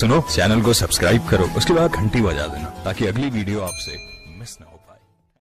सुनो, चैनल को सब्सक्राइब करो, उसके बाद घंटी बजा देना, ताकि अगली वीडियो आपसे मिस ना हो।